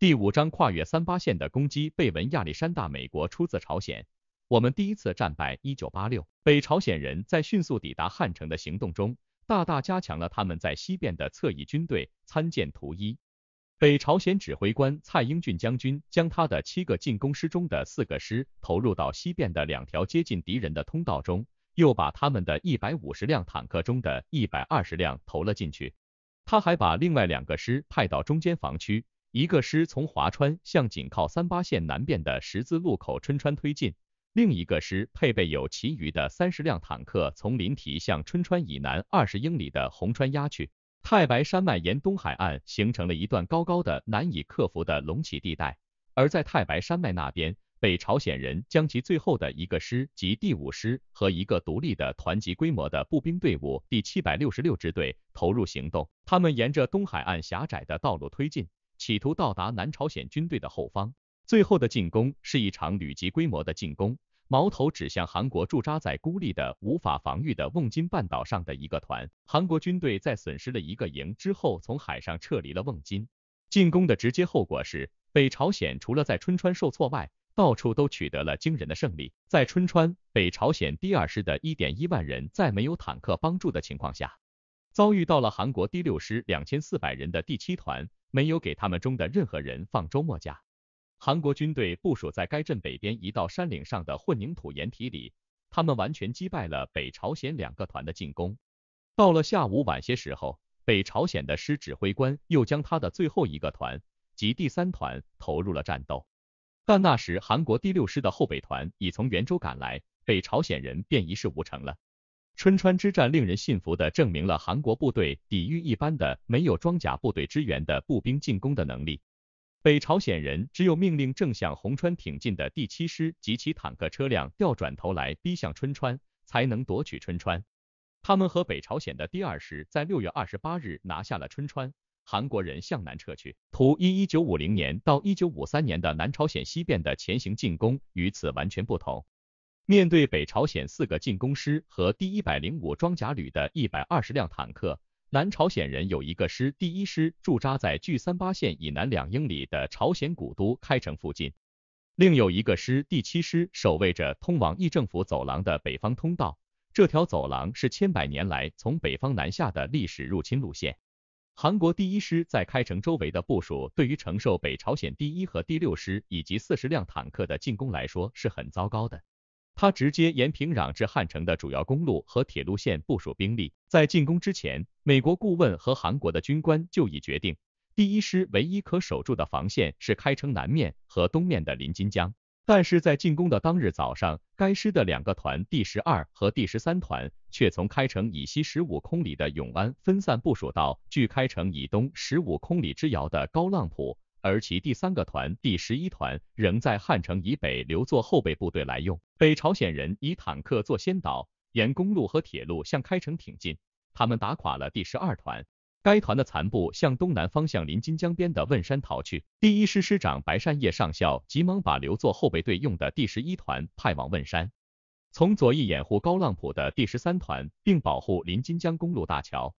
第五章跨越三八线的攻击被文亚历山大美国出自朝鲜。我们第一次战败。一九八六，北朝鲜人在迅速抵达汉城的行动中，大大加强了他们在西边的侧翼军队。参见图一。北朝鲜指挥官蔡英俊将军将他的七个进攻师中的四个师投入到西边的两条接近敌人的通道中，又把他们的一百五十辆坦克中的一百二十辆投了进去。他还把另外两个师派到中间防区，一个师从华川向紧靠三八线南边的十字路口春川推进。另一个师配备有其余的三十辆坦克，从临提向春川以南二十英里的红川压去。太白山脉沿东海岸形成了一段高高的、难以克服的隆起地带，而在太白山脉那边，北朝鲜人将其最后的一个师及第五师和一个独立的团级规模的步兵队伍第七百六十六支队投入行动。他们沿着东海岸狭窄的道路推进，企图到达南朝鲜军队的后方。最后的进攻是一场旅级规模的进攻。矛头指向韩国驻扎在孤立的、无法防御的瓮津半岛上的一个团。韩国军队在损失了一个营之后，从海上撤离了瓮津。进攻的直接后果是，北朝鲜除了在春川受挫外，到处都取得了惊人的胜利。在春川，北朝鲜第二师的一点一万人在没有坦克帮助的情况下，遭遇到了韩国第六师两千四百人的第七团，没有给他们中的任何人放周末假。韩国军队部署在该镇北边一道山岭上的混凝土掩体里，他们完全击败了北朝鲜两个团的进攻。到了下午晚些时候，北朝鲜的师指挥官又将他的最后一个团及第三团投入了战斗，但那时韩国第六师的后备团已从元州赶来，北朝鲜人便一事无成了。春川之战令人信服的证明了韩国部队抵御一般的没有装甲部队支援的步兵进攻的能力。北朝鲜人只有命令正向红川挺进的第七师及其坦克车辆调转头来逼向春川，才能夺取春川。他们和北朝鲜的第二师在六月二十八日拿下了春川，韩国人向南撤去。图一一九五零年到一九五三年的南朝鲜西边的前行进攻与此完全不同。面对北朝鲜四个进攻师和第一百零五装甲旅的一百二十辆坦克。南朝鲜人有一个师，第一师驻扎在距三八线以南两英里的朝鲜古都开城附近，另有一个师，第七师守卫着通往议政府走廊的北方通道。这条走廊是千百年来从北方南下的历史入侵路线。韩国第一师在开城周围的部署，对于承受北朝鲜第一和第六师以及四十辆坦克的进攻来说是很糟糕的。他直接沿平壤至汉城的主要公路和铁路线部署兵力。在进攻之前，美国顾问和韩国的军官就已决定，第一师唯一可守住的防线是开城南面和东面的临津江。但是在进攻的当日早上，该师的两个团第十二和第十三团却从开城以西十五公里的永安分散部署到距开城以东十五公里之遥的高浪浦。而其第三个团第十一团仍在汉城以北留作后备部队来用。北朝鲜人以坦克做先导，沿公路和铁路向开城挺进。他们打垮了第十二团，该团的残部向东南方向临津江边的汶山逃去。第一师师长白善业上校急忙把留作后备队用的第十一团派往汶山，从左翼掩护高浪浦的第十三团，并保护临津江公路大桥。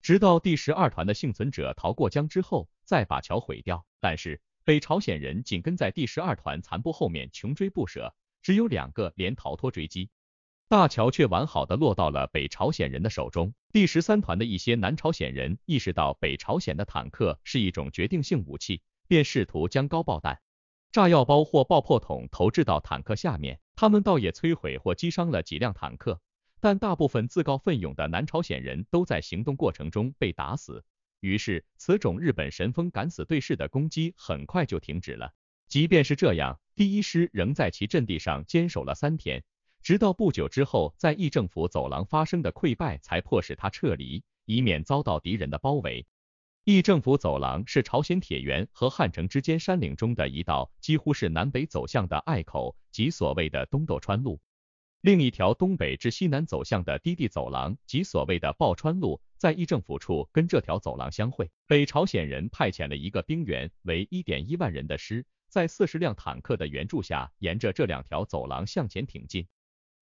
直到第十二团的幸存者逃过江之后，再把桥毁掉。但是北朝鲜人紧跟在第十二团残部后面，穷追不舍，只有两个连逃脱追击，大桥却完好的落到了北朝鲜人的手中。第十三团的一些南朝鲜人意识到北朝鲜的坦克是一种决定性武器，便试图将高爆弹、炸药包或爆破筒投掷到坦克下面。他们倒也摧毁或击伤了几辆坦克。但大部分自告奋勇的南朝鲜人都在行动过程中被打死，于是此种日本神风敢死队式的攻击很快就停止了。即便是这样，第一师仍在其阵地上坚守了三天，直到不久之后，在议政府走廊发生的溃败才迫使他撤离，以免遭到敌人的包围。议政府走廊是朝鲜铁原和汉城之间山岭中的一道几乎是南北走向的隘口，即所谓的东斗川路。另一条东北至西南走向的低地走廊，即所谓的报川路，在议政府处跟这条走廊相会。北朝鲜人派遣了一个兵员为一点一万人的师，在四十辆坦克的援助下，沿着这两条走廊向前挺进。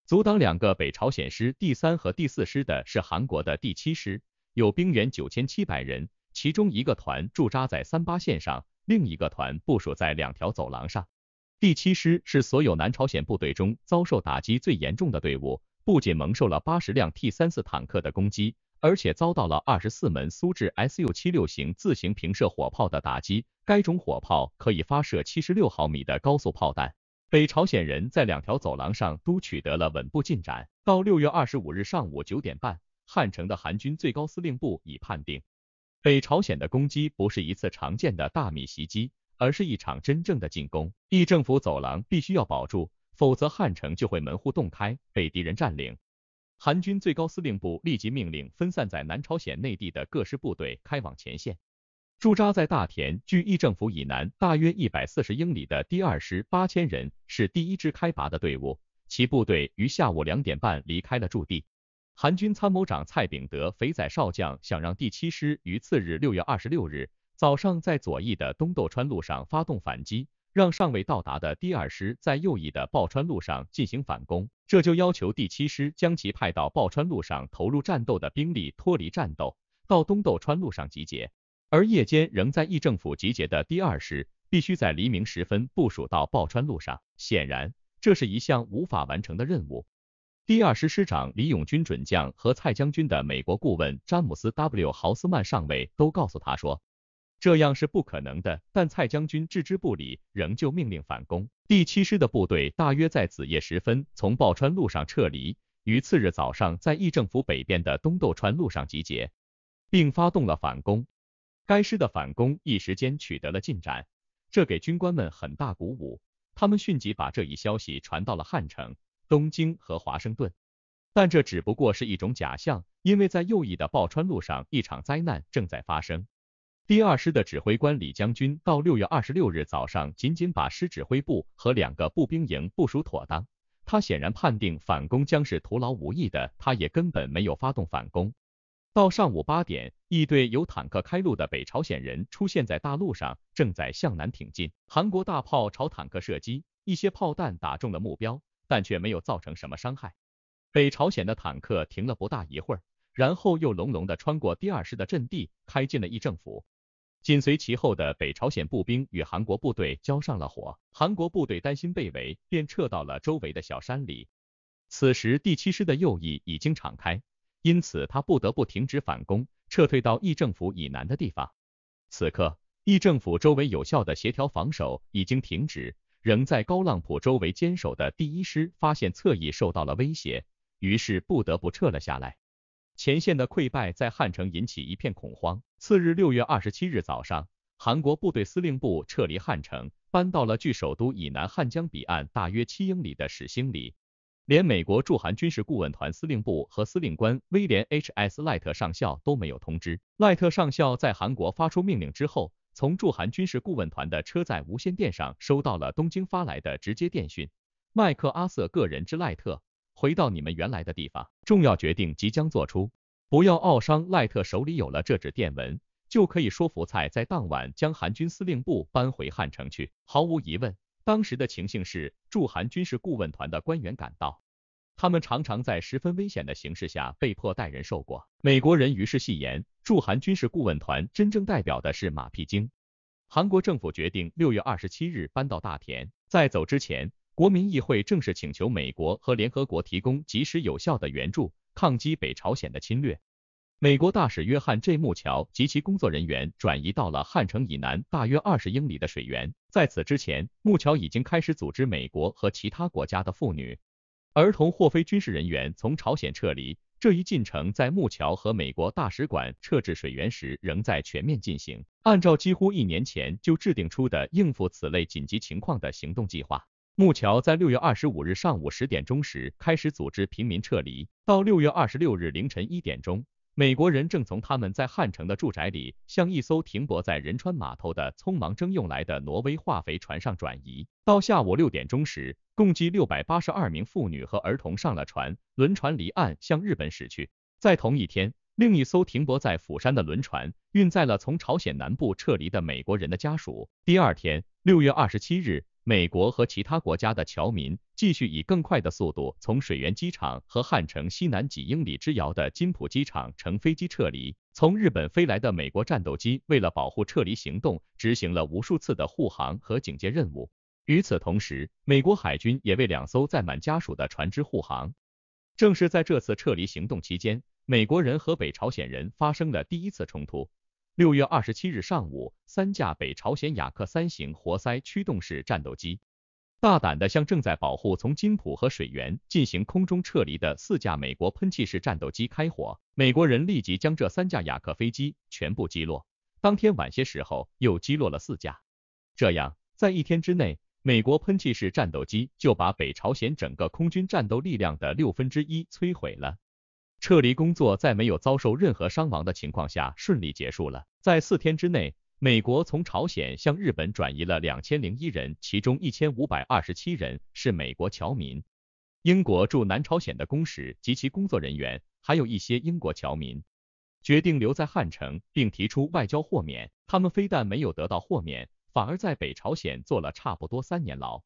阻挡两个北朝鲜师第三和第四师的是韩国的第七师，有兵员九千七百人，其中一个团驻扎在三八线上，另一个团部署在两条走廊上。第七师是所有南朝鲜部队中遭受打击最严重的队伍，不仅蒙受了八十辆 T 三四坦克的攻击，而且遭到了二十四门苏制 Su 七六型自行平射火炮的打击。该种火炮可以发射七十六毫米的高速炮弹。北朝鲜人在两条走廊上都取得了稳步进展。到六月二十五日上午九点半，汉城的韩军最高司令部已判定，北朝鲜的攻击不是一次常见的大米袭击，而是一场真正的进攻。议政府走廊必须要保住，否则汉城就会门户洞开，被敌人占领。韩军最高司令部立即命令分散在南朝鲜内地的各师部队开往前线。驻扎在大田距议政府以南大约一百四十英里的第二师八千人是第一支开拔的队伍，其部队于下午两点半离开了驻地。韩军参谋长蔡炳德肥仔少将想让第七师于次日六月二十六日早上在左翼的东斗川路上发动反击，让尚未到达的第二师在右翼的抱川路上进行反攻。这就要求第七师将其派到抱川路上投入战斗的兵力脱离战斗，到东斗川路上集结。而夜间仍在议政府集结的第二师，必须在黎明时分部署到抱川路上。显然，这是一项无法完成的任务。第二师师长李永军准将和蔡将军的美国顾问詹姆斯 ·W· 豪斯曼上尉都告诉他说，这样是不可能的。但蔡将军置之不理，仍旧命令反攻。第七师的部队大约在子夜时分从抱川路上撤离，于次日早上在议政府北边的东斗川路上集结，并发动了反攻。该师的反攻一时间取得了进展，这给军官们很大鼓舞。他们迅即把这一消息传到了汉城、东京和华盛顿。但这只不过是一种假象，因为在右翼的抱川路上，一场灾难正在发生。第二师的指挥官李将军到六月二十六日早上，仅仅把师指挥部和两个步兵营部署妥当。他显然判定反攻将是徒劳无益的，他也根本没有发动反攻。到上午八点，一队由坦克开路的北朝鲜人出现在大路上，正在向南挺进。韩国大炮朝坦克射击，一些炮弹打中了目标，但却没有造成什么伤害。北朝鲜的坦克停了不大一会儿，然后又隆隆的穿过第二师的阵地，开进了议政府。紧随其后的北朝鲜步兵与韩国部队交上了火，韩国部队担心被围，便撤到了周围的小山里。此时第七师的右翼已经敞开。因此，他不得不停止反攻，撤退到议政府以南的地方。此刻，议政府周围有效的协调防守已经停止，仍在高浪浦周围坚守的第一师发现侧翼受到了威胁，于是不得不撤了下来。前线的溃败在汉城引起一片恐慌。次日六月二十七日早上，韩国部队司令部撤离汉城，搬到了距首都以南汉江彼岸大约七英里的始兴里。连美国驻韩军事顾问团司令部和司令官威廉 ·H·S· 赖特上校都没有通知。赖特上校在韩国发出命令之后，从驻韩军事顾问团的车载无线电上收到了东京发来的直接电讯。麦克阿瑟个人之赖特，回到你们原来的地方，重要决定即将做出，不要傲伤。赖特手里有了这纸电文，就可以说服蔡在当晚将韩军司令部搬回汉城去。毫无疑问。当时的情形是，驻韩军事顾问团的官员赶到，他们常常在十分危险的形势下被迫带人受过。美国人于是戏言，驻韩军事顾问团真正代表的是马屁精。韩国政府决定六月二十七日搬到大田，在走之前，国民议会正式请求美国和联合国提供及时有效的援助，抗击北朝鲜的侵略。美国大使约翰 ·J· 木桥及其工作人员转移到了汉城以南大约二十英里的水源。在此之前，木桥已经开始组织美国和其他国家的妇女、儿童或非军事人员从朝鲜撤离。这一进程在木桥和美国大使馆撤至水源时仍在全面进行。按照几乎一年前就制定出的应付此类紧急情况的行动计划，木桥在六月二十五日上午十点钟时开始组织平民撤离。到六月二十六日凌晨一点钟。美国人正从他们在汉城的住宅里，向一艘停泊在仁川码头的匆忙征用来的挪威化肥船上转移。到下午六点钟时，共计六百八十二名妇女和儿童上了船，轮船离岸向日本驶去。在同一天，另一艘停泊在釜山的轮船运载了从朝鲜南部撤离的美国人的家属。第二天，六月二十七日，美国和其他国家的侨民。继续以更快的速度从水源机场和汉城西南几英里之遥的金浦机场乘飞机撤离。从日本飞来的美国战斗机为了保护撤离行动，执行了无数次的护航和警戒任务。与此同时，美国海军也为两艘载满家属的船只护航。正是在这次撤离行动期间，美国人和北朝鲜人发生了第一次冲突。六月二十七日上午，三架北朝鲜雅克三型活塞驱动式战斗机。大胆地向正在保护从金浦和水源进行空中撤离的四架美国喷气式战斗机开火，美国人立即将这三架雅克飞机全部击落。当天晚些时候又击落了四架，这样在一天之内，美国喷气式战斗机就把北朝鲜整个空军战斗力量的六分之一摧毁了。撤离工作在没有遭受任何伤亡的情况下顺利结束了。在四天之内。美国从朝鲜向日本转移了两千零一人，其中一千五百二十七人是美国侨民。英国驻南朝鲜的公使及其工作人员，还有一些英国侨民，决定留在汉城，并提出外交豁免。他们非但没有得到豁免，反而在北朝鲜坐了差不多三年牢。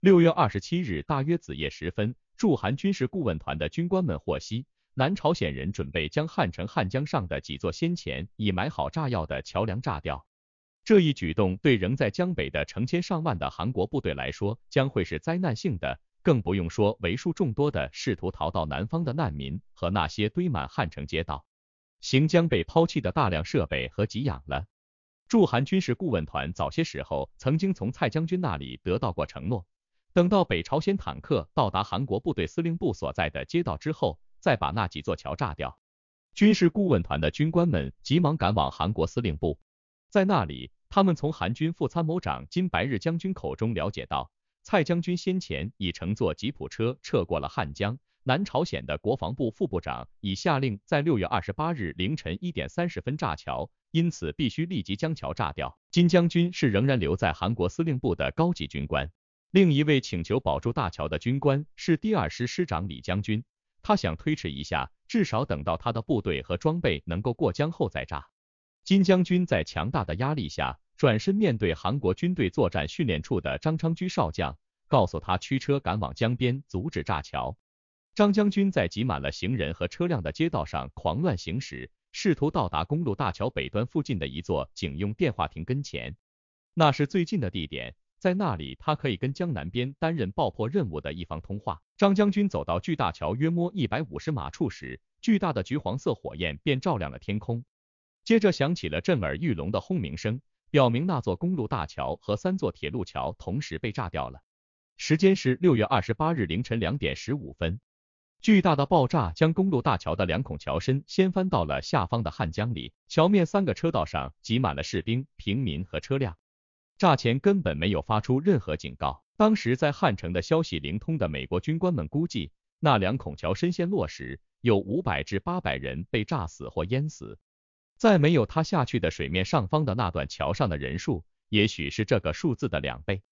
六月二十七日大约子夜时分，驻韩军事顾问团的军官们获悉。南朝鲜人准备将汉城汉江上的几座先前已埋好炸药的桥梁炸掉。这一举动对仍在江北的成千上万的韩国部队来说将会是灾难性的，更不用说为数众多的试图逃到南方的难民和那些堆满汉城街道、行将被抛弃的大量设备和给养了。驻韩军事顾问团早些时候曾经从蔡将军那里得到过承诺，等到北朝鲜坦克到达韩国部队司令部所在的街道之后，再把那几座桥炸掉。军事顾问团的军官们急忙赶往韩国司令部，在那里。他们从韩军副参谋长金白日将军口中了解到，蔡将军先前已乘坐吉普车撤过了汉江。南朝鲜的国防部副部长已下令在六月二十八日凌晨一点三十分炸桥，因此必须立即将桥炸掉。金将军是仍然留在韩国司令部的高级军官。另一位请求保住大桥的军官是第二师师长李将军，他想推迟一下，至少等到他的部队和装备能够过江后再炸。金将军在强大的压力下，转身面对韩国军队作战训练处的张昌居少将，告诉他驱车赶往江边，阻止炸桥。张将军在挤满了行人和车辆的街道上狂乱行驶，试图到达公路大桥北端附近的一座警用电话亭跟前，那是最近的地点，在那里他可以跟江南边担任爆破任务的一方通话。张将军走到巨大桥约摸一百五十码处时，巨大的橘黄色火焰便照亮了天空。接着响起了震耳欲聋的轰鸣声，表明那座公路大桥和三座铁路桥同时被炸掉了。时间是六月二十八日凌晨两点十五分。巨大的爆炸将公路大桥的两孔桥身掀翻到了下方的汉江里，桥面三个车道上挤满了士兵、平民和车辆。炸前根本没有发出任何警告。当时在汉城的消息灵通的美国军官们估计，那两孔桥身陷落时，有五百至八百人被炸死或淹死。在没有塌下去的水面上方的那段桥上的人数，也许是这个数字的两倍。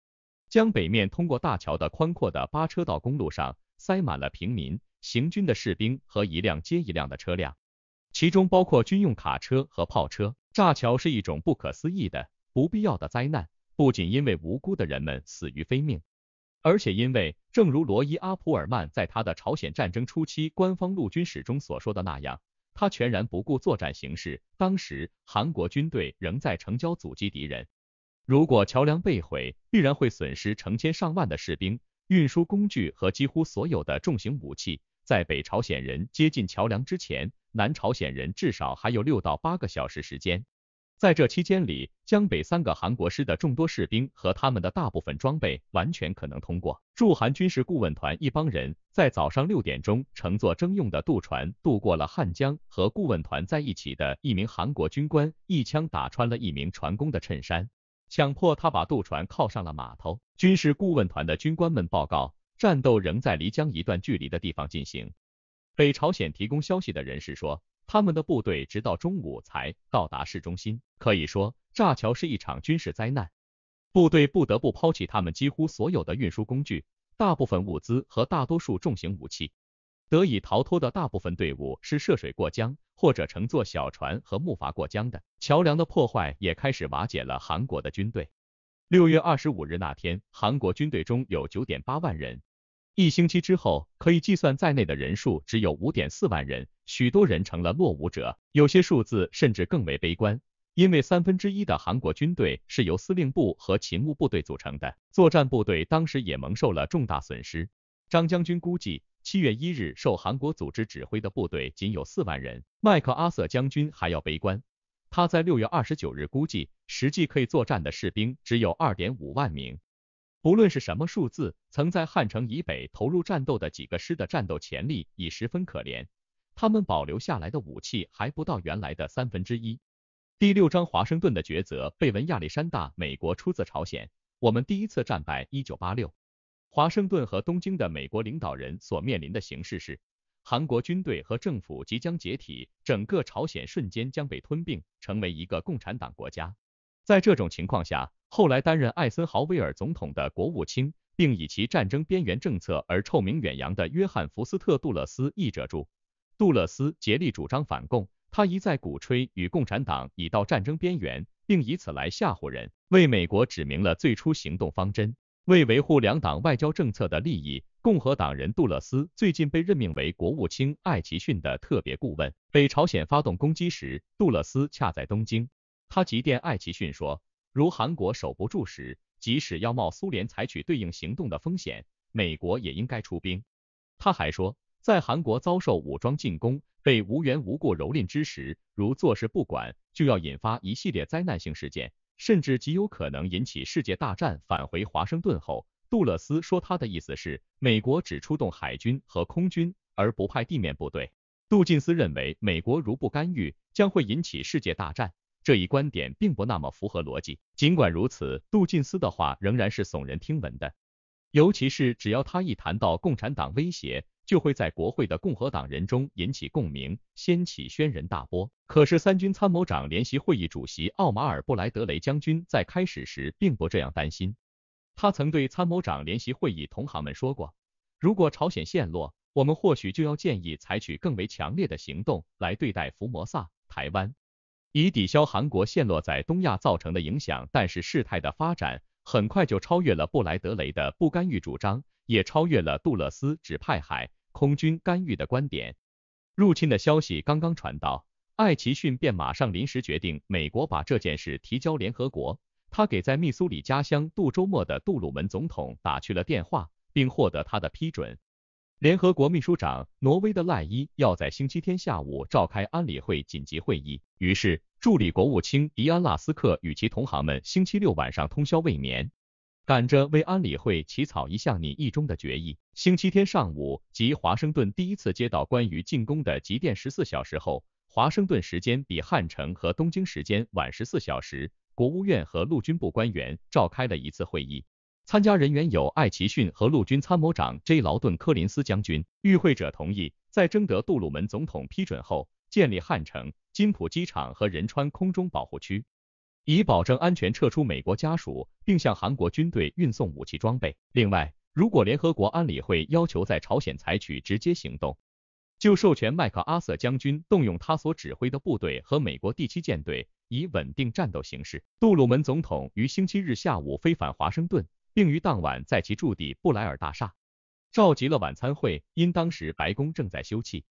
江北面通过大桥的宽阔的八车道公路上，塞满了平民、行军的士兵和一辆接一辆的车辆，其中包括军用卡车和炮车。炸桥是一种不可思议的、不必要的灾难，不仅因为无辜的人们死于非命，而且因为，正如罗伊·阿普尔曼在他的朝鲜战争初期官方陆军史中所说的那样。他全然不顾作战形势，当时韩国军队仍在城郊阻击敌人。如果桥梁被毁，必然会损失成千上万的士兵、运输工具和几乎所有的重型武器。在北朝鲜人接近桥梁之前，南朝鲜人至少还有六到八个小时时间。在这期间里，江北三个韩国师的众多士兵和他们的大部分装备完全可能通过。驻韩军事顾问团一帮人在早上六点钟乘坐征用的渡船渡过了汉江，和顾问团在一起的一名韩国军官一枪打穿了一名船工的衬衫，强迫他把渡船靠上了码头。军事顾问团的军官们报告，战斗仍在离江一段距离的地方进行。北朝鲜提供消息的人士说。他们的部队直到中午才到达市中心。可以说，炸桥是一场军事灾难。部队不得不抛弃他们几乎所有的运输工具、大部分物资和大多数重型武器。得以逃脱的大部分队伍是涉水过江，或者乘坐小船和木筏过江的。桥梁的破坏也开始瓦解了韩国的军队。六月二十五日那天，韩国军队中有九点八万人。一星期之后，可以计算在内的人数只有五点四万人，许多人成了落伍者。有些数字甚至更为悲观，因为三分之一的韩国军队是由司令部和勤务部队组成的，作战部队当时也蒙受了重大损失。张将军估计，七月一日受韩国组织指挥的部队仅有四万人。麦克阿瑟将军还要悲观，他在六月二十九日估计，实际可以作战的士兵只有二点五万名。不论是什么数字，曾在汉城以北投入战斗的几个师的战斗潜力已十分可怜，他们保留下来的武器还不到原来的三分之一。第六章华盛顿的抉择被文亚历山大，美国出自朝鲜。我们第一次战败，一九八六。华盛顿和东京的美国领导人所面临的形势是，韩国军队和政府即将解体，整个朝鲜瞬间将被吞并，成为一个共产党国家。在这种情况下，后来担任艾森豪威尔总统的国务卿，并以其战争边缘政策而臭名远扬的约翰福斯特杜勒斯译者注：杜勒斯竭力主张反共，他一再鼓吹与共产党已到战争边缘，并以此来吓唬人，为美国指明了最初行动方针。为维护两党外交政策的利益，共和党人杜勒斯最近被任命为国务卿艾奇逊的特别顾问。北朝鲜发动攻击时，杜勒斯恰在东京。他急电艾奇逊说，如韩国守不住时，即使要冒苏联采取对应行动的风险，美国也应该出兵。他还说，在韩国遭受武装进攻、被无缘无故蹂躏之时，如坐视不管，就要引发一系列灾难性事件，甚至极有可能引起世界大战。返回华盛顿后，杜勒斯说，他的意思是，美国只出动海军和空军，而不派地面部队。杜金斯认为，美国如不干预，将会引起世界大战。这一观点并不那么符合逻辑。尽管如此，杜金斯的话仍然是耸人听闻的，尤其是只要他一谈到共产党威胁，就会在国会的共和党人中引起共鸣，掀起轩然大波。可是三军参谋长联席会议主席奥马尔布莱德雷将军在开始时并不这样担心。他曾对参谋长联席会议同行们说过，如果朝鲜陷落，我们或许就要建议采取更为强烈的行动来对待福摩萨、台湾。以抵消韩国陷落在东亚造成的影响，但是事态的发展很快就超越了布莱德雷的不干预主张，也超越了杜勒斯指派海空军干预的观点。入侵的消息刚刚传到，艾奇逊便马上临时决定，美国把这件事提交联合国。他给在密苏里家乡度周末的杜鲁门总统打去了电话，并获得他的批准。联合国秘书长挪威的赖伊要在星期天下午召开安理会紧急会议，于是助理国务卿迪安·拉斯克与其同行们星期六晚上通宵未眠，赶着为安理会起草一项拟议中的决议。星期天上午，即华盛顿第一次接到关于进攻的急电，十四小时后，华盛顿时间比汉城和东京时间晚十四小时，国务院和陆军部官员召开了一次会议。参加人员有艾奇逊和陆军参谋长 J. 劳顿·柯林斯将军。与会者同意在征得杜鲁门总统批准后，建立汉城、金浦机场和仁川空中保护区，以保证安全撤出美国家属，并向韩国军队运送武器装备。另外，如果联合国安理会要求在朝鲜采取直接行动，就授权麦克阿瑟将军动用他所指挥的部队和美国第七舰队，以稳定战斗形势。杜鲁门总统于星期日下午飞返华盛顿。并于当晚在其驻地布莱尔大厦召集了晚餐会，因当时白宫正在休憩。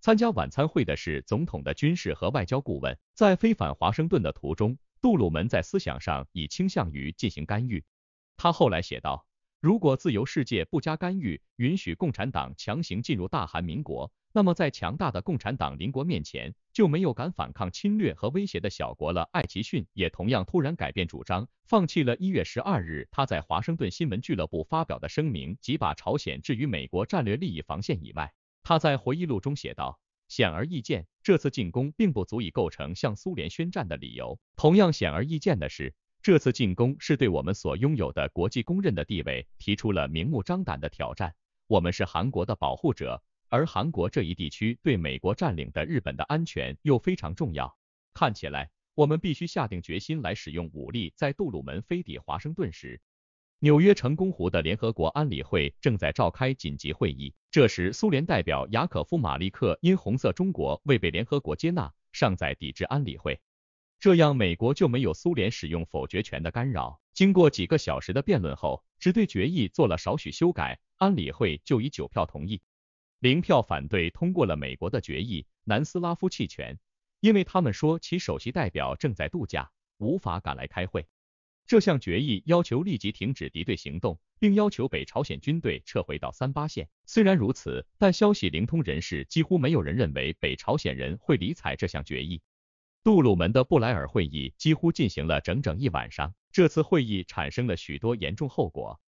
参加晚餐会的是总统的军事和外交顾问。在飞返华盛顿的途中，杜鲁门在思想上已倾向于进行干预。他后来写道。如果自由世界不加干预，允许共产党强行进入大韩民国，那么在强大的共产党邻国面前，就没有敢反抗侵略和威胁的小国了。艾奇逊也同样突然改变主张，放弃了一月十二日他在华盛顿新闻俱乐部发表的声明，即把朝鲜置于美国战略利益防线以外。他在回忆录中写道：显而易见，这次进攻并不足以构成向苏联宣战的理由。同样显而易见的是。这次进攻是对我们所拥有的国际公认的地位提出了明目张胆的挑战。我们是韩国的保护者，而韩国这一地区对美国占领的日本的安全又非常重要。看起来，我们必须下定决心来使用武力。在杜鲁门飞抵华盛顿时，纽约成功湖的联合国安理会正在召开紧急会议。这时，苏联代表雅可夫·马利克因红色中国未被联合国接纳，尚在抵制安理会。这样美国就没有苏联使用否决权的干扰。经过几个小时的辩论后，只对决议做了少许修改，安理会就以九票同意、零票反对通过了美国的决议。南斯拉夫弃权，因为他们说其首席代表正在度假，无法赶来开会。这项决议要求立即停止敌对行动，并要求北朝鲜军队撤回到三八线。虽然如此，但消息灵通人士几乎没有人认为北朝鲜人会理睬这项决议。杜鲁门的布莱尔会议几乎进行了整整一晚上。这次会议产生了许多严重后果。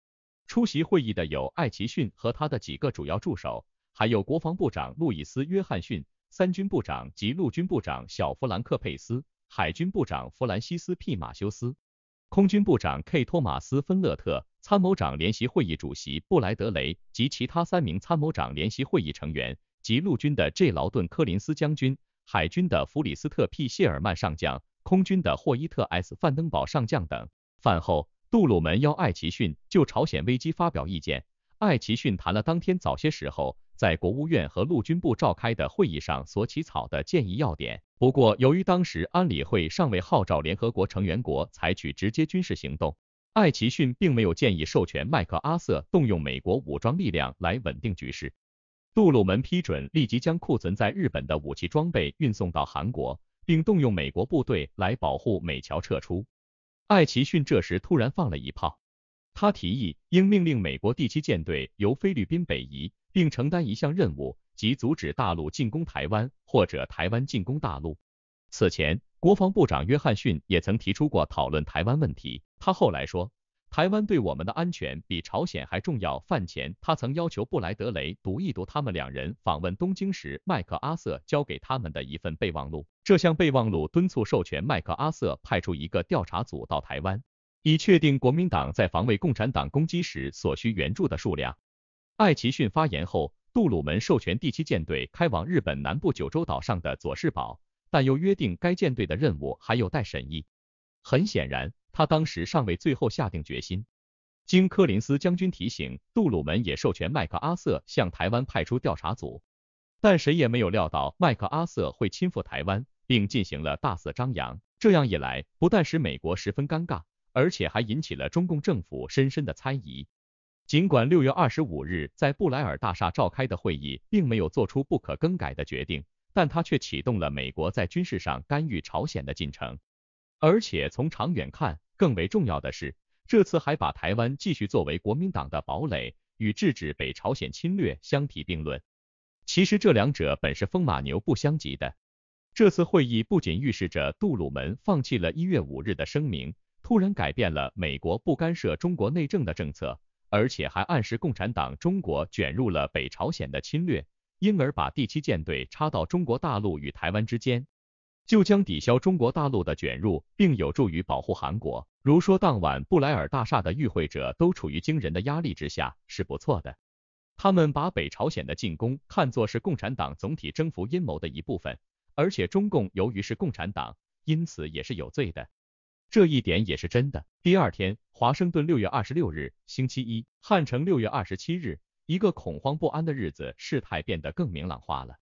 出席会议的有艾奇逊和他的几个主要助手，还有国防部长路易斯·约翰逊、三军部长及陆军部长小弗兰克·佩斯、海军部长弗兰西斯 ·P. 马修斯。空军部长 K. 托马斯·芬勒特、参谋长联席会议主席布莱德雷及其他三名参谋长联席会议成员，及陆军的 J. 劳顿·柯林斯将军、海军的弗里斯特 ·P. 谢尔曼上将、空军的霍伊特 ·S. 范登堡上将等。饭后，杜鲁门邀艾奇逊就朝鲜危机发表意见。艾奇逊谈了当天早些时候在国务院和陆军部召开的会议上所起草的建议要点。不过，由于当时安理会尚未号召联合国成员国采取直接军事行动，艾奇逊并没有建议授权麦克阿瑟动用美国武装力量来稳定局势。杜鲁门批准立即将库存在日本的武器装备运送到韩国，并动用美国部队来保护美侨撤出。艾奇逊这时突然放了一炮，他提议应命令美国第七舰队由菲律宾北移，并承担一项任务。即阻止大陆进攻台湾，或者台湾进攻大陆。此前，国防部长约翰逊也曾提出过讨论台湾问题。他后来说，台湾对我们的安全比朝鲜还重要。饭前，他曾要求布莱德雷读一读他们两人访问东京时麦克阿瑟交给他们的一份备忘录。这项备忘录敦促授权麦克阿瑟派出一个调查组到台湾，以确定国民党在防卫共产党攻击时所需援助的数量。艾奇逊发言后。杜鲁门授权第七舰队开往日本南部九州岛上的佐世保，但又约定该舰队的任务还有待审议。很显然，他当时尚未最后下定决心。经柯林斯将军提醒，杜鲁门也授权麦克阿瑟向台湾派出调查组，但谁也没有料到麦克阿瑟会亲赴台湾，并进行了大肆张扬。这样一来，不但使美国十分尴尬，而且还引起了中共政府深深的猜疑。尽管六月二十五日在布莱尔大厦召开的会议并没有做出不可更改的决定，但他却启动了美国在军事上干预朝鲜的进程。而且从长远看，更为重要的是，这次还把台湾继续作为国民党的堡垒，与制止北朝鲜侵略相提并论。其实这两者本是风马牛不相及的。这次会议不仅预示着杜鲁门放弃了一月五日的声明，突然改变了美国不干涉中国内政的政策。而且还暗示共产党中国卷入了北朝鲜的侵略，因而把第七舰队插到中国大陆与台湾之间，就将抵消中国大陆的卷入，并有助于保护韩国。如说当晚布莱尔大厦的与会者都处于惊人的压力之下是不错的，他们把北朝鲜的进攻看作是共产党总体征服阴谋的一部分，而且中共由于是共产党，因此也是有罪的。这一点也是真的。第二天，华盛顿六月二十六日，星期一，汉城六月二十七日，一个恐慌不安的日子，事态变得更明朗化了。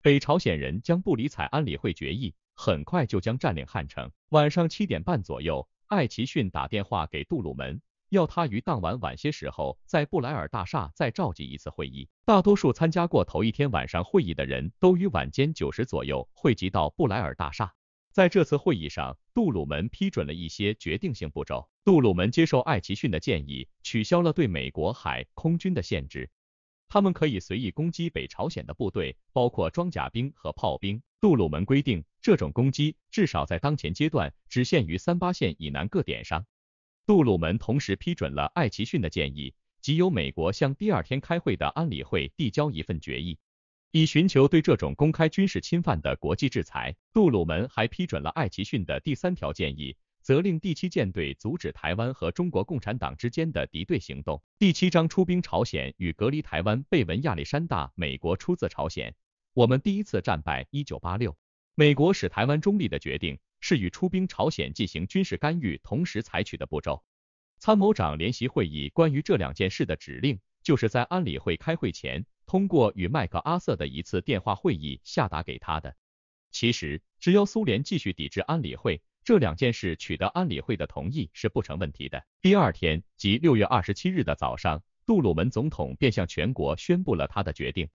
北朝鲜人将不理睬安理会决议，很快就将占领汉城。晚上七点半左右，艾奇逊打电话给杜鲁门，要他于当晚晚些时候在布莱尔大厦再召集一次会议。大多数参加过头一天晚上会议的人都于晚间九时左右汇集到布莱尔大厦。在这次会议上，杜鲁门批准了一些决定性步骤。杜鲁门接受艾奇逊的建议，取消了对美国海空军的限制，他们可以随意攻击北朝鲜的部队，包括装甲兵和炮兵。杜鲁门规定，这种攻击至少在当前阶段只限于三八线以南各点上。杜鲁门同时批准了艾奇逊的建议，即由美国向第二天开会的安理会递交一份决议。以寻求对这种公开军事侵犯的国际制裁。杜鲁门还批准了艾奇逊的第三条建议，责令第七舰队阻止台湾和中国共产党之间的敌对行动。第七章出兵朝鲜与隔离台湾被文亚历山大，美国出自朝鲜。我们第一次战败。一九八六，美国使台湾中立的决定是与出兵朝鲜进行军事干预同时采取的步骤。参谋长联席会议关于这两件事的指令，就是在安理会开会前。通过与麦克阿瑟的一次电话会议下达给他的。其实，只要苏联继续抵制安理会，这两件事取得安理会的同意是不成问题的。第二天，即六月二十七日的早上，杜鲁门总统便向全国宣布了他的决定。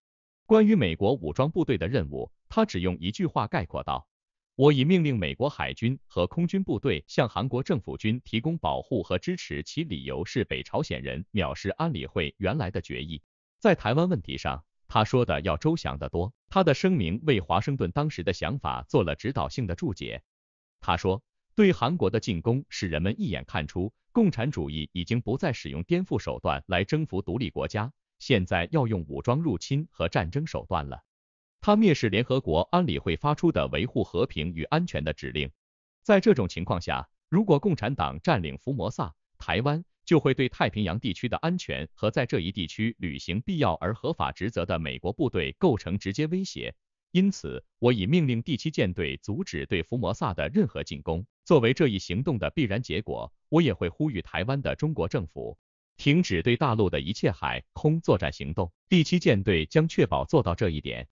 关于美国武装部队的任务，他只用一句话概括道：“我已命令美国海军和空军部队向韩国政府军提供保护和支持，其理由是北朝鲜人藐视安理会原来的决议。”在台湾问题上，他说的要周详得多。他的声明为华盛顿当时的想法做了指导性的注解。他说，对韩国的进攻使人们一眼看出，共产主义已经不再使用颠覆手段来征服独立国家。现在要用武装入侵和战争手段了。他蔑视联合国安理会发出的维护和平与安全的指令。在这种情况下，如果共产党占领福摩萨，台湾就会对太平洋地区的安全和在这一地区履行必要而合法职责的美国部队构成直接威胁。因此，我已命令第七舰队阻止对福摩萨的任何进攻。作为这一行动的必然结果，我也会呼吁台湾的中国政府。停止对大陆的一切海空作战行动，第七舰队将确保做到这一点。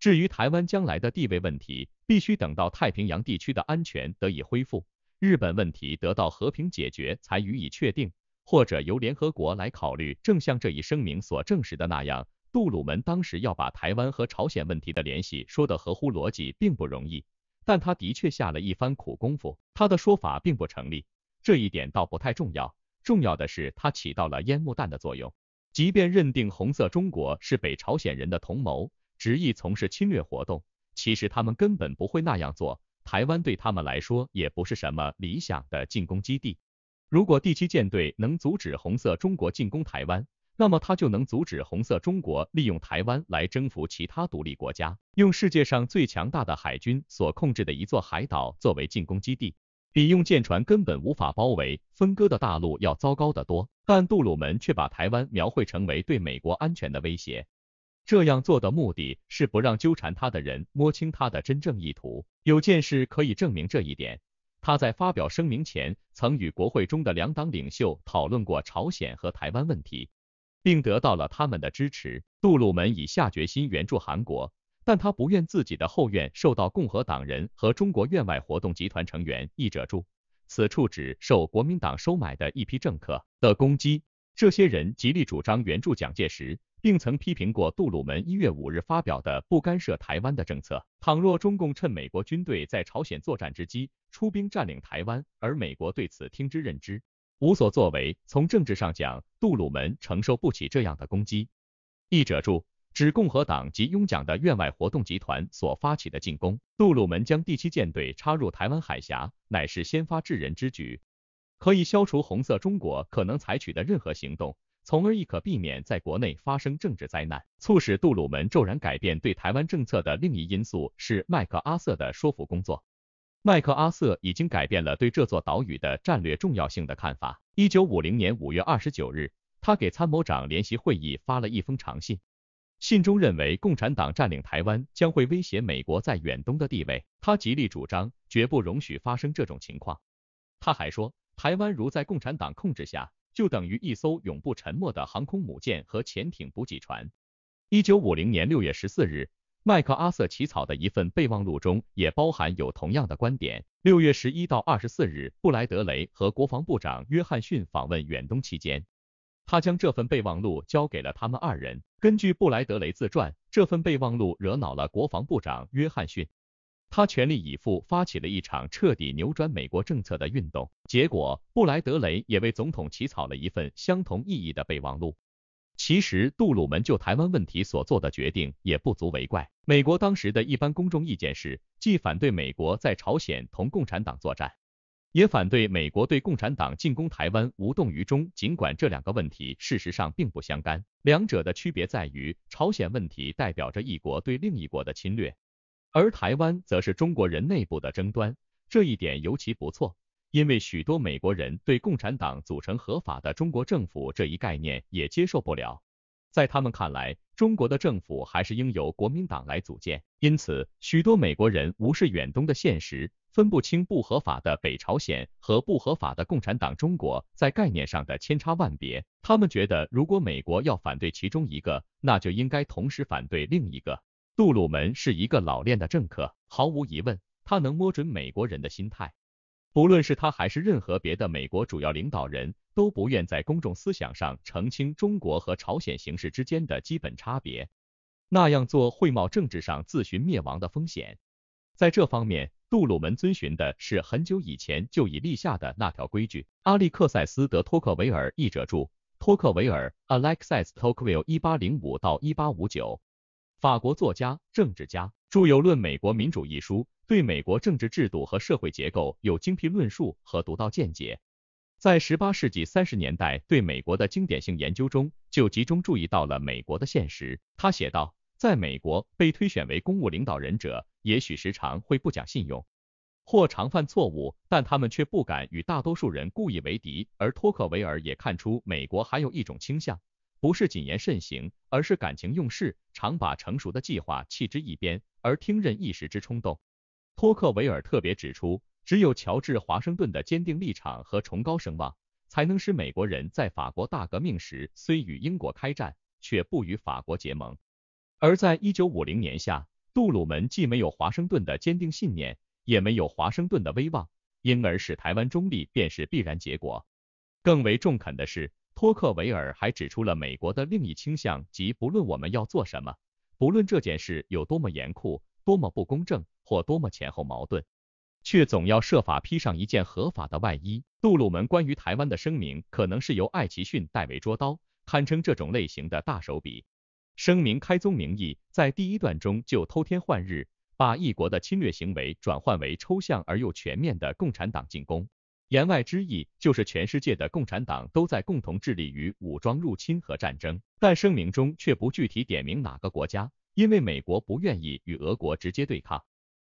至于台湾将来的地位问题，必须等到太平洋地区的安全得以恢复，日本问题得到和平解决才予以确定，或者由联合国来考虑。正像这一声明所证实的那样，杜鲁门当时要把台湾和朝鲜问题的联系说得合乎逻辑，并不容易，但他的确下了一番苦功夫。他的说法并不成立，这一点倒不太重要。重要的是，它起到了烟幕弹的作用。即便认定红色中国是北朝鲜人的同谋，执意从事侵略活动，其实他们根本不会那样做。台湾对他们来说也不是什么理想的进攻基地。如果第七舰队能阻止红色中国进攻台湾，那么他就能阻止红色中国利用台湾来征服其他独立国家，用世界上最强大的海军所控制的一座海岛作为进攻基地。比用舰船根本无法包围分割的大陆要糟糕得多，但杜鲁门却把台湾描绘成为对美国安全的威胁。这样做的目的是不让纠缠他的人摸清他的真正意图。有件事可以证明这一点，他在发表声明前曾与国会中的两党领袖讨论过朝鲜和台湾问题，并得到了他们的支持。杜鲁门已下决心援助韩国。但他不愿自己的后院受到共和党人和中国院外活动集团成员译者注，此处指受国民党收买的一批政客的攻击。这些人极力主张援助蒋介石，并曾批评过杜鲁门一月五日发表的不干涉台湾的政策。倘若中共趁美国军队在朝鲜作战之机出兵占领台湾，而美国对此听之任之，无所作为，从政治上讲，杜鲁门承受不起这样的攻击。译者注。指共和党及拥蒋的院外活动集团所发起的进攻，杜鲁门将第七舰队插入台湾海峡，乃是先发制人之举，可以消除红色中国可能采取的任何行动，从而亦可避免在国内发生政治灾难。促使杜鲁门骤然改变对台湾政策的另一因素是麦克阿瑟的说服工作。麦克阿瑟已经改变了对这座岛屿的战略重要性的看法。一九五零年五月二十九日，他给参谋长联席会议发了一封长信。信中认为，共产党占领台湾将会威胁美国在远东的地位。他极力主张，绝不容许发生这种情况。他还说，台湾如在共产党控制下，就等于一艘永不沉没的航空母舰和潜艇补给船。一九五零年六月十四日，麦克阿瑟起草的一份备忘录中也包含有同样的观点。六月十一到二十四日，布莱德雷和国防部长约翰逊访问远东期间。他将这份备忘录交给了他们二人。根据布莱德雷自传，这份备忘录惹恼了国防部长约翰逊，他全力以赴发起了一场彻底扭转美国政策的运动。结果，布莱德雷也为总统起草了一份相同意义的备忘录。其实，杜鲁门就台湾问题所做的决定也不足为怪。美国当时的一般公众意见是，既反对美国在朝鲜同共产党作战。也反对美国对共产党进攻台湾无动于衷，尽管这两个问题事实上并不相干，两者的区别在于，朝鲜问题代表着一国对另一国的侵略，而台湾则是中国人内部的争端。这一点尤其不错，因为许多美国人对共产党组成合法的中国政府这一概念也接受不了，在他们看来，中国的政府还是应由国民党来组建，因此，许多美国人无视远东的现实。分不清不合法的北朝鲜和不合法的共产党中国在概念上的千差万别。他们觉得，如果美国要反对其中一个，那就应该同时反对另一个。杜鲁门是一个老练的政客，毫无疑问，他能摸准美国人的心态。不论是他还是任何别的美国主要领导人，都不愿在公众思想上澄清中国和朝鲜形势之间的基本差别，那样做会冒政治上自寻灭亡的风险。在这方面，杜鲁门遵循的是很久以前就已立下的那条规矩。阿历克塞斯·德托克维尔译者注：托克维尔 （Alexis Tocqueville，一八零五到一八五九），法国作家、政治家，著有《论美国民主》一书，对美国政治制度和社会结构有精辟论述和独到见解。在十八世纪三十年代对美国的经典性研究中，就集中注意到了美国的现实。他写道，在美国被推选为公务领导人者，也许时常会不讲信用，或常犯错误，但他们却不敢与大多数人故意为敌。而托克维尔也看出美国还有一种倾向，不是谨言慎行，而是感情用事，常把成熟的计划弃之一边，而听任一时之冲动。托克维尔特别指出。只有乔治华盛顿的坚定立场和崇高声望，才能使美国人在法国大革命时虽与英国开战，却不与法国结盟。而在一九五零年夏，杜鲁门既没有华盛顿的坚定信念，也没有华盛顿的威望，因而使台湾中立便是必然结果。更为中肯的是，托克维尔还指出了美国的另一倾向，即不论我们要做什么，不论这件事有多么严酷、多么不公正或多么前后矛盾。却总要设法披上一件合法的外衣。杜鲁门关于台湾的声明，可能是由艾奇逊代为捉刀，堪称这种类型的大手笔。声明开宗明义，在第一段中就偷天换日，把一国的侵略行为转换为抽象而又全面的共产党进攻。言外之意就是全世界的共产党都在共同致力于武装入侵和战争。但声明中却不具体点明哪个国家，因为美国不愿意与俄国直接对抗。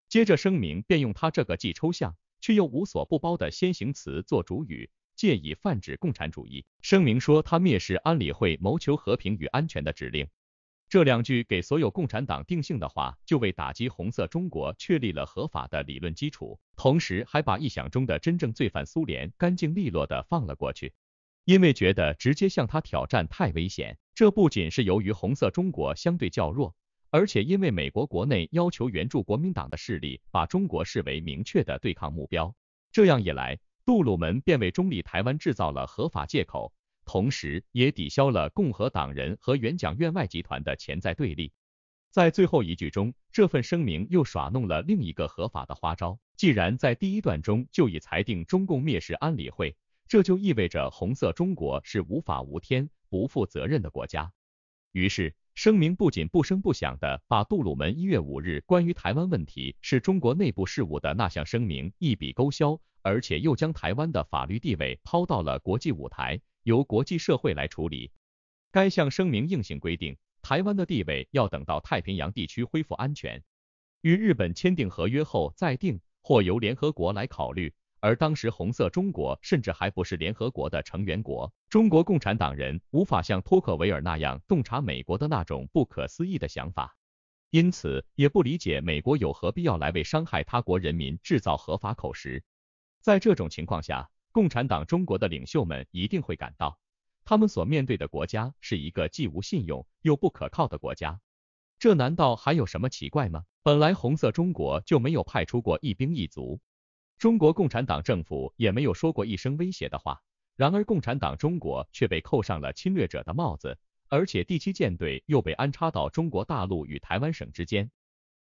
接着声明便用他这个既抽象却又无所不包的先行词做主语，借以泛指共产主义。声明说他蔑视安理会谋求和平与安全的指令。这两句给所有共产党定性的话，就为打击红色中国确立了合法的理论基础，同时还把臆想中的真正罪犯苏联干净利落的放了过去，因为觉得直接向他挑战太危险。这不仅是由于红色中国相对较弱。而且因为美国国内要求援助国民党的势力把中国视为明确的对抗目标，这样一来，杜鲁门便为中立台湾制造了合法借口，同时也抵消了共和党人和援蒋院外集团的潜在对立。在最后一句中，这份声明又耍弄了另一个合法的花招。既然在第一段中就已裁定中共蔑视安理会，这就意味着红色中国是无法无天、不负责任的国家。于是。声明不仅不声不响的把杜鲁门一月五日关于台湾问题是中国内部事务的那项声明一笔勾销，而且又将台湾的法律地位抛到了国际舞台，由国际社会来处理。该项声明硬性规定，台湾的地位要等到太平洋地区恢复安全，与日本签订合约后再定，或由联合国来考虑。而当时红色中国甚至还不是联合国的成员国，中国共产党人无法像托克维尔那样洞察美国的那种不可思议的想法，因此也不理解美国有何必要来为伤害他国人民制造合法口实。在这种情况下，共产党中国的领袖们一定会感到，他们所面对的国家是一个既无信用又不可靠的国家。这难道还有什么奇怪吗？本来红色中国就没有派出过一兵一卒。中国共产党政府也没有说过一声威胁的话，然而共产党中国却被扣上了侵略者的帽子，而且第七舰队又被安插到中国大陆与台湾省之间。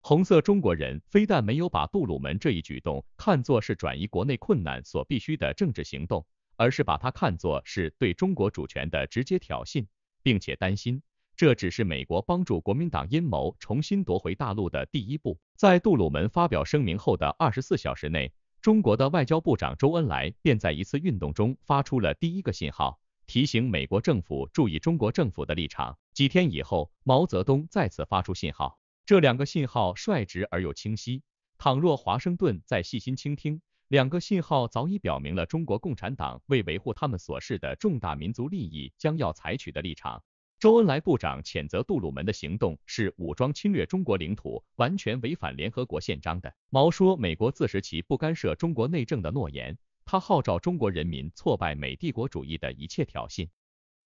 红色中国人非但没有把杜鲁门这一举动看作是转移国内困难所必须的政治行动，而是把它看作是对中国主权的直接挑衅，并且担心这只是美国帮助国民党阴谋重新夺回大陆的第一步。在杜鲁门发表声明后的二十四小时内。中国的外交部长周恩来便在一次运动中发出了第一个信号，提醒美国政府注意中国政府的立场。几天以后，毛泽东再次发出信号，这两个信号率直而又清晰。倘若华盛顿再细心倾听，两个信号早已表明了中国共产党为维护他们所示的重大民族利益将要采取的立场。周恩来部长谴责杜鲁门的行动是武装侵略中国领土，完全违反联合国宪章的。毛说，美国自食其不干涉中国内政的诺言，他号召中国人民挫败美帝国主义的一切挑衅。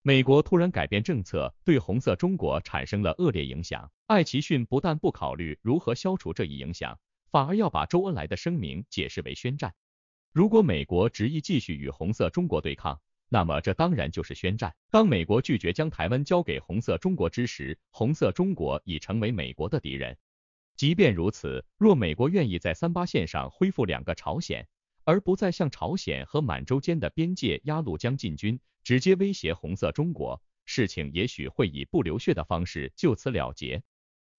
美国突然改变政策，对红色中国产生了恶劣影响。艾奇逊不但不考虑如何消除这一影响，反而要把周恩来的声明解释为宣战。如果美国执意继续与红色中国对抗，那么这当然就是宣战。当美国拒绝将台湾交给红色中国之时，红色中国已成为美国的敌人。即便如此，若美国愿意在三八线上恢复两个朝鲜，而不再向朝鲜和满洲间的边界鸭绿江进军，直接威胁红色中国，事情也许会以不流血的方式就此了结。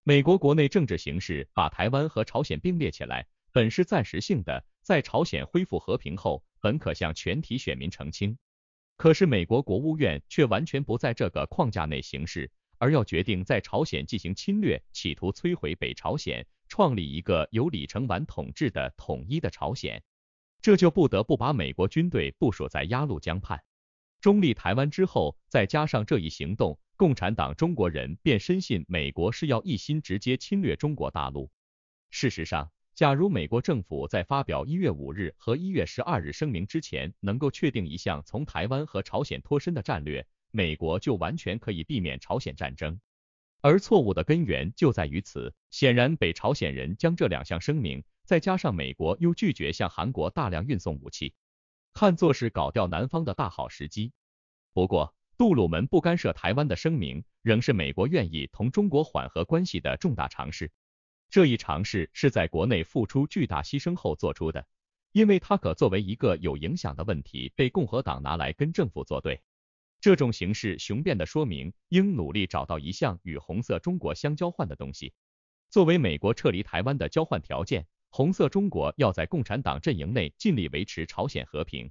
美国国内政治形势把台湾和朝鲜并列起来，本是暂时性的，在朝鲜恢复和平后，本可向全体选民澄清。可是美国国务院却完全不在这个框架内行事。而要决定在朝鲜进行侵略，企图摧毁北朝鲜，创立一个由李承晚统治的统一的朝鲜，这就不得不把美国军队部署在鸭绿江畔，中立台湾之后，再加上这一行动，共产党中国人便深信美国是要一心直接侵略中国大陆。事实上，假如美国政府在发表一月五日和一月十二日声明之前，能够确定一项从台湾和朝鲜脱身的战略。美国就完全可以避免朝鲜战争，而错误的根源就在于此。显然，北朝鲜人将这两项声明，再加上美国又拒绝向韩国大量运送武器，看作是搞掉南方的大好时机。不过，杜鲁门不干涉台湾的声明，仍是美国愿意同中国缓和关系的重大尝试。这一尝试是在国内付出巨大牺牲后做出的，因为它可作为一个有影响的问题被共和党拿来跟政府作对。这种形式雄辩的说明，应努力找到一项与红色中国相交换的东西，作为美国撤离台湾的交换条件。红色中国要在共产党阵营内尽力维持朝鲜和平。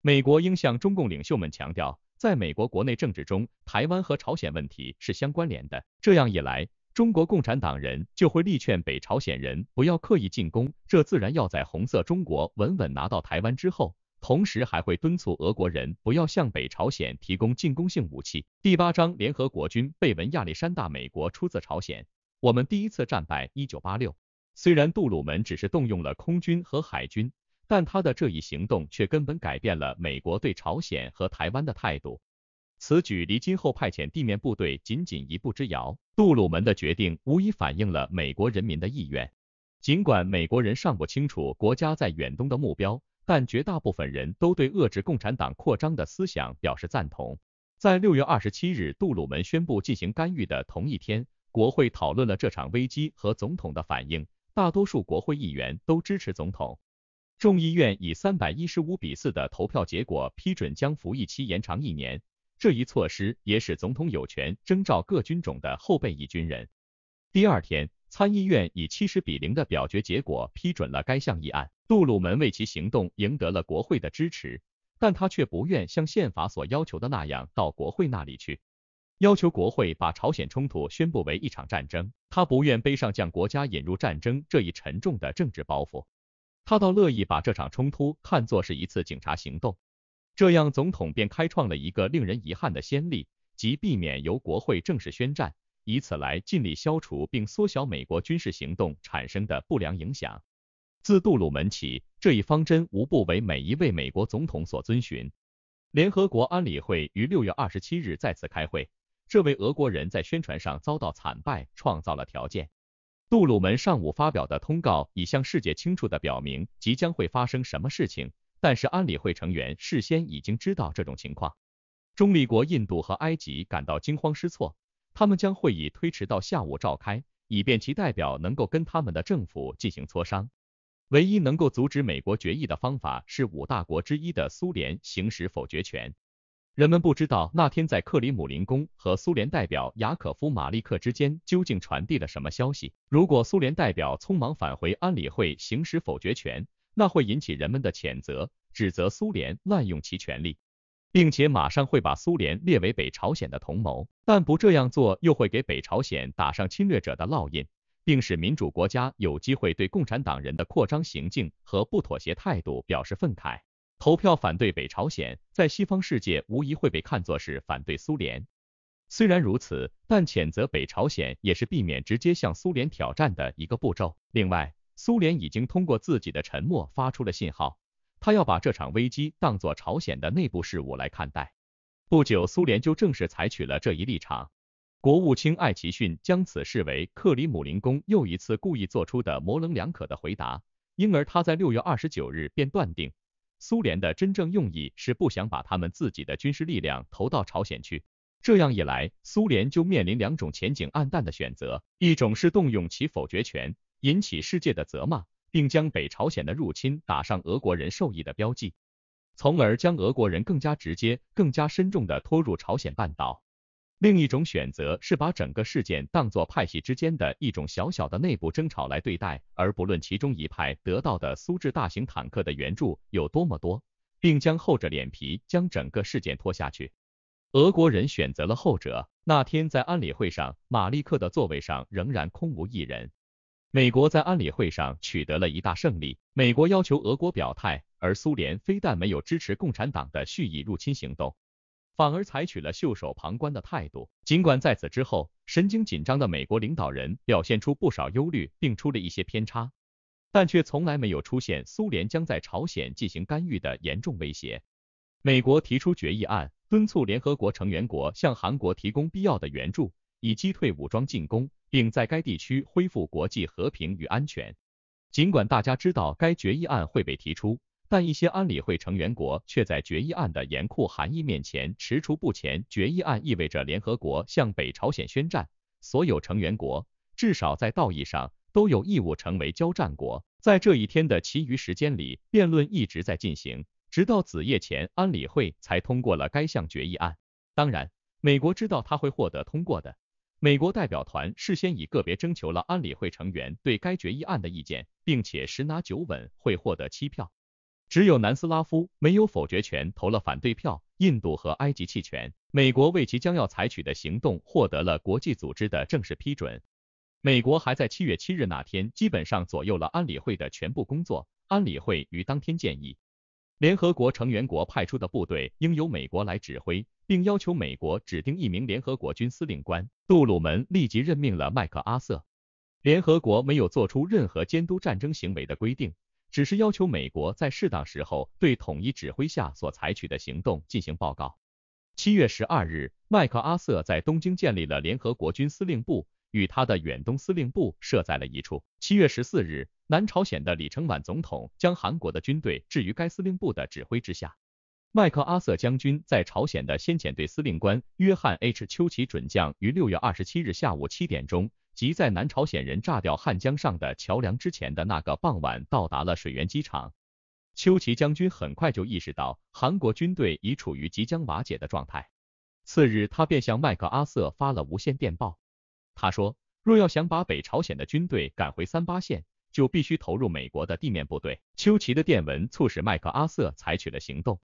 美国应向中共领袖们强调，在美国国内政治中，台湾和朝鲜问题是相关联的。这样一来，中国共产党人就会力劝北朝鲜人不要刻意进攻，这自然要在红色中国稳稳拿到台湾之后。同时还会敦促俄国人不要向北朝鲜提供进攻性武器。第八章，联合国军被文亚历山大，美国出自朝鲜。我们第一次战败，一九八六。虽然杜鲁门只是动用了空军和海军，但他的这一行动却根本改变了美国对朝鲜和台湾的态度。此举离今后派遣地面部队仅仅一步之遥。杜鲁门的决定无疑反映了美国人民的意愿，尽管美国人尚不清楚国家在远东的目标。但绝大部分人都对遏制共产党扩张的思想表示赞同。在六月二十七日杜鲁门宣布进行干预的同一天，国会讨论了这场危机和总统的反应，大多数国会议员都支持总统。众议院以三百一十五比四的投票结果批准将服役期延长一年，这一措施也使总统有权征召各军种的后备役军人。第二天。参议院以七十比零的表决结果批准了该项议案。杜鲁门为其行动赢得了国会的支持，但他却不愿像宪法所要求的那样到国会那里去，要求国会把朝鲜冲突宣布为一场战争。他不愿背上将国家引入战争这一沉重的政治包袱，他倒乐意把这场冲突看作是一次警察行动。这样，总统便开创了一个令人遗憾的先例，即避免由国会正式宣战。以此来尽力消除并缩小美国军事行动产生的不良影响。自杜鲁门起，这一方针无不为每一位美国总统所遵循。联合国安理会于六月二十七日再次开会，这为俄国人在宣传上遭到惨败创造了条件。杜鲁门上午发表的通告已向世界清楚地表明即将会发生什么事情，但是安理会成员事先已经知道这种情况。中立国印度和埃及感到惊慌失措。他们将会议推迟到下午召开，以便其代表能够跟他们的政府进行磋商。唯一能够阻止美国决议的方法是五大国之一的苏联行使否决权。人们不知道那天在克里姆林宫和苏联代表雅可夫·马利克之间究竟传递了什么消息。如果苏联代表匆忙返回安理会行使否决权，那会引起人们的谴责，指责苏联滥用其权力。并且马上会把苏联列为北朝鲜的同谋，但不这样做又会给北朝鲜打上侵略者的烙印，并使民主国家有机会对共产党人的扩张行径和不妥协态度表示愤慨。投票反对北朝鲜，在西方世界无疑会被看作是反对苏联。虽然如此，但谴责北朝鲜也是避免直接向苏联挑战的一个步骤。另外，苏联已经通过自己的沉默发出了信号。他要把这场危机当作朝鲜的内部事务来看待。不久，苏联就正式采取了这一立场。国务卿艾奇逊将此视为克里姆林宫又一次故意做出的模棱两可的回答，因而他在六月二十九日便断定，苏联的真正用意是不想把他们自己的军事力量投到朝鲜去。这样一来，苏联就面临两种前景暗淡的选择：一种是动用其否决权，引起世界的责骂，并将北朝鲜的入侵打上俄国人受益的标记，从而将俄国人更加直接、更加深重地拖入朝鲜半岛；另一种选择是把整个事件当作派系之间的一种小小的内部争吵来对待，而不论其中一派得到的苏制大型坦克的援助有多么多，并将厚着脸皮将整个事件拖下去。俄国人选择了后者。那天在安理会上，马利克的座位上仍然空无一人。美国在安理会上取得了一大胜利。美国要求俄国表态，而苏联非但没有支持共产党的蓄意入侵行动，反而采取了袖手旁观的态度。尽管在此之后，神经紧张的美国领导人表现出不少忧虑，并出了一些偏差，但却从来没有出现苏联将在朝鲜进行干预的严重威胁。美国提出决议案。敦促联合国成员国向韩国提供必要的援助，以击退武装进攻，并在该地区恢复国际和平与安全。尽管大家知道该决议案会被提出，但一些安理会成员国却在决议案的严酷含义面前踟蹰不前。决议案意味着联合国向北朝鲜宣战，所有成员国至少在道义上都有义务成为交战国。在这一天的其余时间里，辩论一直在进行。直到子夜前，安理会才通过了该项决议案。当然，美国知道他会获得通过的。美国代表团事先已个别征求了安理会成员对该决议案的意见，并且十拿九稳会获得七票。只有南斯拉夫没有否决权，投了反对票。印度和埃及弃权。美国为其将要采取的行动获得了国际组织的正式批准。美国还在七月七日那天基本上左右了安理会的全部工作。安理会于当天建议。联合国成员国派出的部队应由美国来指挥，并要求美国指定一名联合国军司令官。杜鲁门立即任命了麦克阿瑟。联合国没有做出任何监督战争行为的规定，只是要求美国在适当时候对统一指挥下所采取的行动进行报告。七月十二日，麦克阿瑟在东京建立了联合国军司令部，与他的远东司令部设在了一处。七月十四日。南朝鲜的李承晚总统将韩国的军队置于该司令部的指挥之下。麦克阿瑟将军在朝鲜的先遣队司令官约翰 ·H· 丘奇准将于六月二十七日下午七点钟，即在南朝鲜人炸掉汉江上的桥梁之前的那个傍晚，到达了水源机场。丘奇将军很快就意识到韩国军队已处于即将瓦解的状态。次日，他便向麦克阿瑟发了无线电报。他说，若要想把北朝鲜的军队赶回三八线，就必须投入美国的地面部队。丘奇的电文促使麦克阿瑟采取了行动。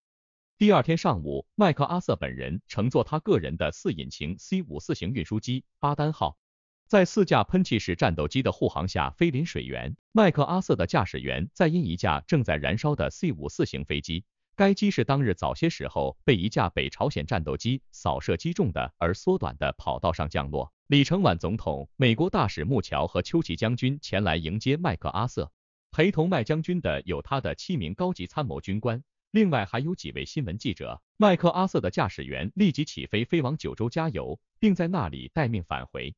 第二天上午，麦克阿瑟本人乘坐他个人的四引擎 C 五四型运输机巴丹号，在四架喷气式战斗机的护航下飞临水源。麦克阿瑟的驾驶员在因一架正在燃烧的 C 五四型飞机，该机是当日早些时候被一架北朝鲜战斗机扫射击中的，而缩短的跑道上降落。李承晚总统、美国大使穆乔和丘奇将军前来迎接麦克阿瑟，陪同麦将军的有他的七名高级参谋军官，另外还有几位新闻记者。麦克阿瑟的驾驶员立即起飞飞往九州加油，并在那里待命返回。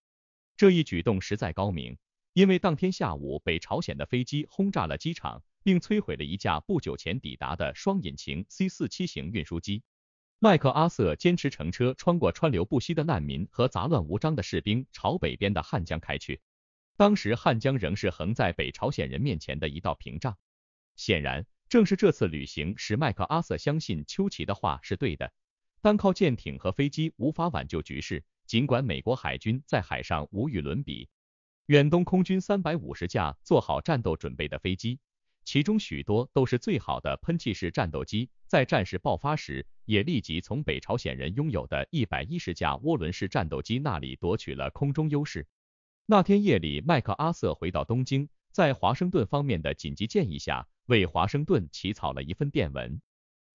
这一举动实在高明，因为当天下午北朝鲜的飞机轰炸了机场，并摧毁了一架不久前抵达的双引擎 C 四七型运输机。麦克阿瑟坚持乘车穿过川流不息的难民和杂乱无章的士兵，朝北边的汉江开去。当时汉江仍是横在北朝鲜人面前的一道屏障。显然，正是这次旅行使麦克阿瑟相信丘奇的话是对的。单靠舰艇和飞机无法挽救局势，尽管美国海军在海上无与伦比，远东空军三百五十架做好战斗准备的飞机。其中许多都是最好的喷气式战斗机，在战事爆发时，也立即从北朝鲜人拥有的一百一十架涡轮式战斗机那里夺取了空中优势。那天夜里，麦克阿瑟回到东京，在华盛顿方面的紧急建议下，为华盛顿起草了一份电文。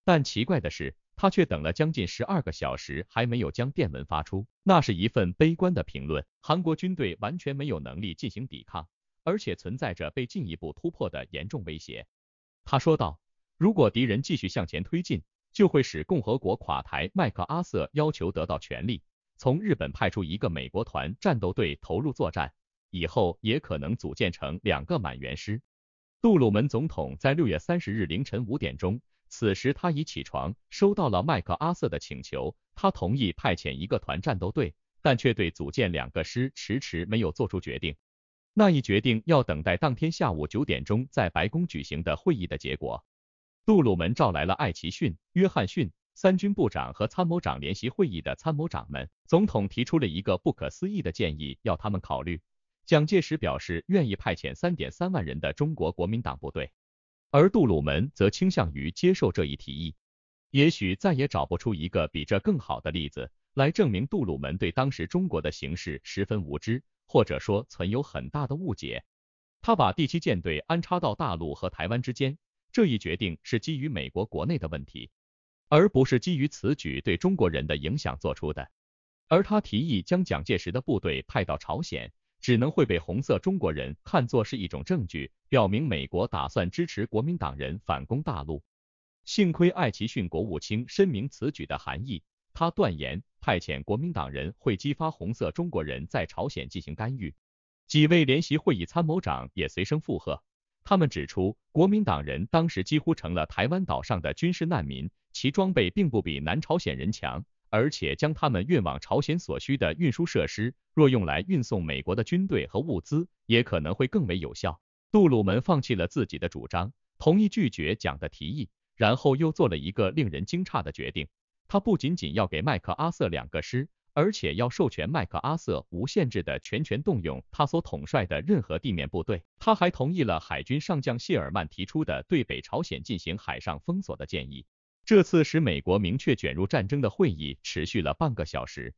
但奇怪的是，他却等了将近十二个小时，还没有将电文发出。那是一份悲观的评论，韩国军队完全没有能力进行抵抗。而且存在着被进一步突破的严重威胁，他说道。如果敌人继续向前推进，就会使共和国垮台。麦克阿瑟要求得到权力，从日本派出一个美国团战斗队投入作战，以后也可能组建成两个满员师。杜鲁门总统在六月三十日凌晨五点钟，此时他已起床，收到了麦克阿瑟的请求，他同意派遣一个团战斗队，但却对组建两个师迟迟没有做出决定。那一决定要等待当天下午九点钟在白宫举行的会议的结果。杜鲁门召来了艾奇逊、约翰逊三军部长和参谋长联席会议的参谋长们，总统提出了一个不可思议的建议，要他们考虑。蒋介石表示愿意派遣三点三万人的中国国民党部队，而杜鲁门则倾向于接受这一提议。也许再也找不出一个比这更好的例子来证明杜鲁门对当时中国的形势十分无知。或者说存有很大的误解，他把第七舰队安插到大陆和台湾之间，这一决定是基于美国国内的问题，而不是基于此举对中国人的影响做出的。而他提议将蒋介石的部队派到朝鲜，只能会被红色中国人看作是一种证据，表明美国打算支持国民党人反攻大陆。幸亏艾奇逊国务卿深明此举的含义，他断言。派遣国民党人会激发红色中国人在朝鲜进行干预。几位联席会议参谋长也随声附和。他们指出，国民党人当时几乎成了台湾岛上的军事难民，其装备并不比南朝鲜人强，而且将他们运往朝鲜所需的运输设施，若用来运送美国的军队和物资，也可能会更为有效。杜鲁门放弃了自己的主张，同意拒绝蒋的提议，然后又做了一个令人惊诧的决定。他不仅仅要给麦克阿瑟两个师，而且要授权麦克阿瑟无限制的全权动用他所统帅的任何地面部队。他还同意了海军上将谢尔曼提出的对北朝鲜进行海上封锁的建议。这次使美国明确卷入战争的会议持续了半个小时。